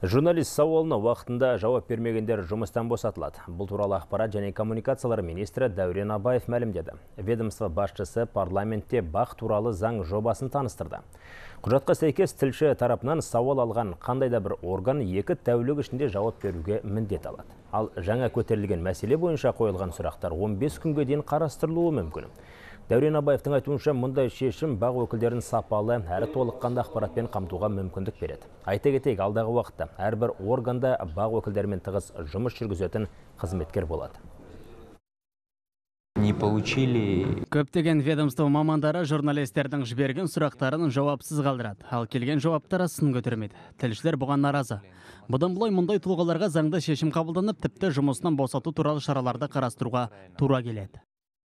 Журналист сауалына уақытында жауап бермегендер жұмыстан босатылады. Бұл туралы ақпарат және коммуникациялар министрі Дәурен Абаев мәлімдеді. Ведомство басшысы парламентте бақ туралы заң жобасын таныстырды. Құжатқа сәйкес тілші тарапынан сауал алған қандай да бір орган екі тәулік ішінде жауап беруге міндет алады. Ал жаңа көтерілген мәселе бойынша қойылған сұрақтар 15 күнге дейін қарастырылуы мүмкін. Дәурен Абаевтың айтуынша мұндай шешім бақ өкілдерін сапалы әрі толыққанды ақпаратпен қамтуға мүмкіндік береді. Айта кетейік, алдағы уақытта әрбір органда бақ өкілдерімен тығыз жұмыс жүргізетін қызметкер болады. не получили. Көптеген ведомство мамандары журналистердің жіберген сұрақтарын жауапсыз қалдырады. Ал келген жауаптар сын көтермейді. Тілшілер бұған наразы. Бұдан былай мұндай тұлғаларға заңды шешім қабылданып тіпті жұмысынан босату туралы шараларды қарастыруға тура келеді.